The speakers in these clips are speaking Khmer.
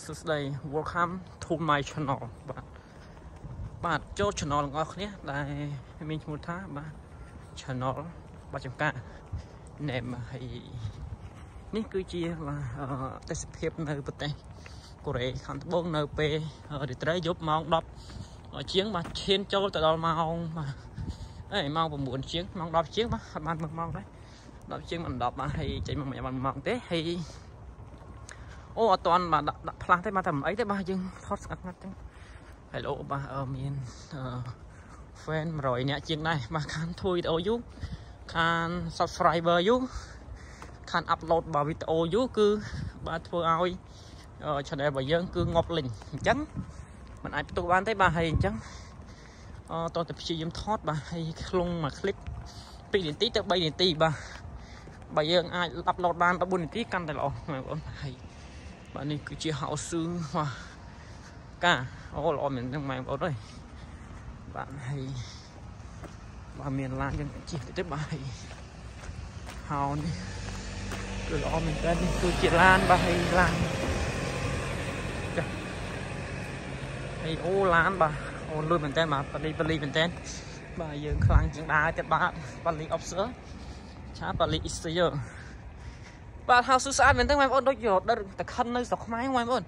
សួស្តី welcome to my channel បាទបាទចូល channel ទាំងអស់គ្នាដែលមានឈ្មោះថាបាទ channel បាទចំការ name ហើយនេះគឺជាបាទទេសភាពនៅប្រទេសកូរ៉េខាងត្បូងនៅពេលរាត្រីយប់ម៉ោង10ជាងបាទឈានចូលទៅដល់ម៉ោងបាទអេម៉ោង9ជាងម៉ោង10ជាងបាទអត់បានមើលម៉ោងដែរ10ជាងមិន10បាទហើយចេញមកមិនបានម៉ោងទេហើយ អូអត់តាន់បាទដាក់ផ្លាស់ទេបាទតែមិនអីទេបាទយើងថតស្ងាត់ស្ងាត់ចឹង Hello បាទអឺមាន fan 100នាក់ជាងដែរបាទខានធ្វើវីដេអូយូខាន subscriber យូខាន upload បាទវីដេអូយូគឺបាទធ្វើឲ្យ channel របស់យើងគឺងប់លិញអញ្ចឹងมันអាចផ្ទុះបានទេបាទហើយអញ្ចឹងអតតែព្យាយាមថតបាទហើយក្នុងមួយ clip 2នាទីទៅ3នាទីបាទបើយើងអាច upload បាន14នាទីកាន់តែល្អបងប្អូនហើយ បាទនេះគឺជា house បាទកាអូល្អមែនហ្នឹងម៉ែបងប្អូនអើយបាទហើយបាទមានឡានយើងជិះទៅទៅបាទហើយហោនេះគឺល្អមែនតើនេះគឺជាឡានបាទហើយឡានចាហើយអូឡានបាទអូលុយមែនតើបាទបលីបលីមែនតើបាទយើងខ្លាំងជាងដើរទៀតបាទបលី officer ឆាបលី easier បាទហៅស៊ូស្អាតមែនទេបងប្អូនដូចយកដិតតខិននៅស្រុកខ្មែរបងប្អូន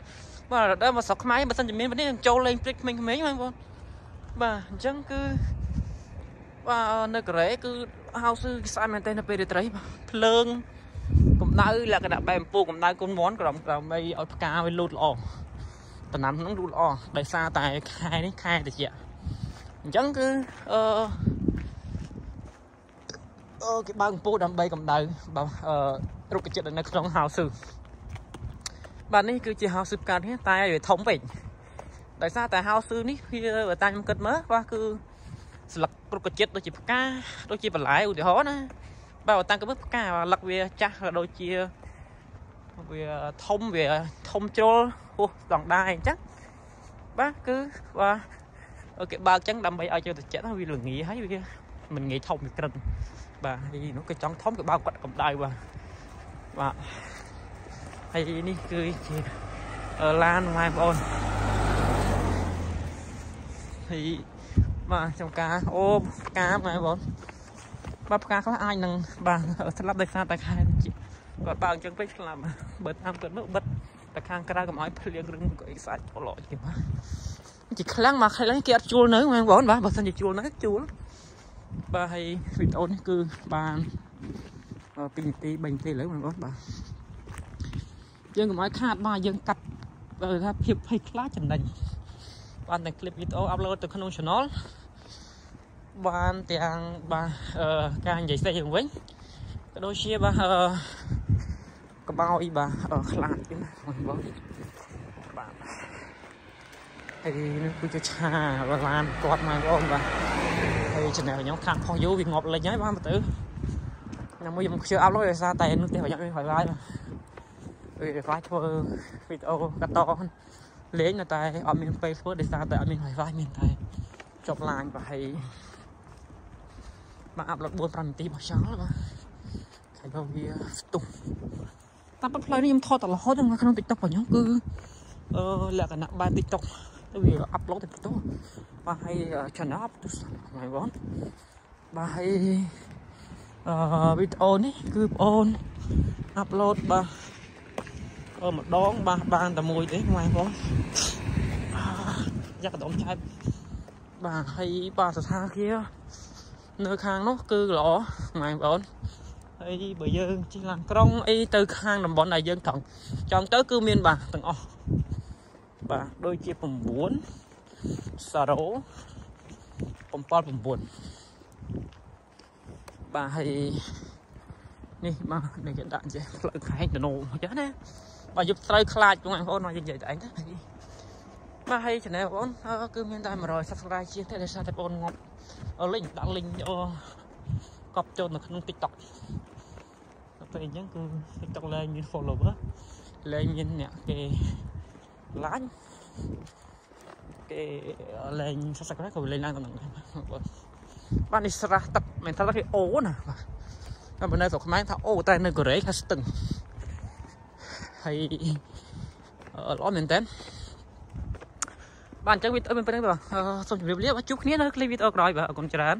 បាទដល់មកស្រុកខ្មែរបើសិនជាមាននេះចូលលេងព្រិចក្មេងៗបងប្អូនបាទអញ្ចឹងគឺបាទនៅកូរ៉េគឺហៅស៊ូស្អាតមែនទេនៅពេលរាត្រីបាទភ្លើងកម្ដៅលក្ខណៈបែបអំពូកម្ដៅគុណមន់ក្រំក្រំបីឲ្យផ្កាវាលូតល្អតំណាំហ្នឹងលូតល្អដោយសារតែខែនេះខែត្រជាក់អញ្ចឹងគឺអឺ អឺគេបើកអំពូដើម្បីកម្ដៅបាទអឺរុក្ខជាតិនៅក្នុងហៅស៊ឺបាទនេះគឺជាហៅស៊ឺកើតនេះតែវាធំពេកដោយសារតែហៅស៊ឺនេះវាបើតាមខ្ញុំគិតមើលបាទគឺស្លឹករុក្ខជាតិដូចជាផ្កាដូចជាបន្លែឧទាហរណ៍ណាបាទបើតាមគិតមើលផ្កាលឹកវាចាស់ដូចជាវាធំវាធំជ្រុលហួសស្តង់ដារអញ្ចឹងបាទគឺបាទគេបើកចឹងដើម្បីឲ្យចូលត្រជាក់វាល្ងាហើយវាមិនងាយធំវាក្រិន បាទហើយនោះគេចង់ធំគេបើកគាត់កម្ដៅបាទបាទហើយនេះគឺជាឡានម៉ែបងប្អូនហើយបាទចំការអូផ្កាម៉ែបងបាទផ្កាខ្លះអាចនឹងបាទស្លាប់ដោយសារតែខែបាទបើអញ្ចឹងពេកស្លាប់បើតាមគាត់មកបិទតែខាងក្រៅកុំឲ្យភ្លៀងរឹងក៏អីស្អាតច្រឡោជាបាទជាខ្លាំងមកខ្លាំងគេអត់ជួលនៅម៉ែបងបាទបើសិនជាជួលនៅជួល បាទហើយវីដេអូនេះគឺបាន2នាទី3នាទីឥឡូវបងប្អូនបាទយើងកុំឲ្យខាតបាទយើងកាត់ថាភាពភ័យខ្លាចចំណេញបានតែ clip វីដេអូ upload ទៅក្នុង channel បានទាំងបាទការនិយាយស្ដីយើងវិញក៏ដូចជាបាទកបោអីបាទខ្លាចទៀតណាបងប្អូនបាទហើយនេះគឺជាឆាឡានគាត់មកបងបាទ channel ខ្ញុំខាងផុសយូរវាងាប់លេងហើយបានទៅណាមួយខ្ញុំខ្ជិលអាប់ឡូតដោយសារតែនោះទេខ្ញុំមានហើយឡាយវាខ្លាចធ្វើវីដេអូកាត់តលេងនៅតែអត់មានពេលធ្វើដោយសារតែអត់មាន Wi-Fi មានតែចុកឡាញប្រហែលមកអាប់ឡូត4 5នាទីមកចោលបាទហើយបើវាស្ទុះតាមផ្លូវនេះខ្ញុំថតតរហូតនៅក្នុង TikTok របស់ខ្ញុំគឺអឺលក្ខណៈបែប TikTok ទៅវាអាប់ឡូតទៅទៅបាទហើយ channel អប់ទៅហើយបងបាទហើយអឺវីដេអូនេះគឺបងអូនអាប់ឡូតបាទអឺម្ដងបាទបានតែមួយទេម៉ែបងយ៉ាកដុំឆែបបាទហើយបាទស្ថានភាពនៅខាងនោះគឺល្អម៉ែបងហើយបើយើងជិះឡានក្រុងអីទៅខាងតំបន់ដែលយើងថងចង់ទៅគឺមានបាទទាំងអស់ បាទដូចជា9សារ៉ូ7 9បាទហើយនេះបាទនេះគេដាក់ចេះផ្លូវខែងដណូអញ្ចឹងណាបាទយប់ត្រូវខ្លាចបងប្អូនមកនិយាយតែឯងណាបាទហើយ channel បងប្អូនគឺមានតែ100 subscribe ជាងទេដោយសារតែបងងាប់លិញដាក់លិញអូកប់ចូលនៅក្នុង TikTok ទៅពេលអញ្ចឹងគឺ TikTok លែងមាន follower លែងមានអ្នកគេ like គេលែង subscribe ក៏លែងឡើងទៅនឹងបាទបាទនេះស្រះទឹកមិនថាគេអូណាបាទតែបើនៅស្រុកខ្មែរថាអូតែនៅកូរ៉េថាស្ទឹងហើយល្អមែនតើបាទអញ្ចឹងវីដេអូមានប៉ុណ្្នឹងបាទសូមជម្រាបលាបាទជួបគ្នានៅគ្លីបវីដេអូក្រោយបាទអរគុណច្រើន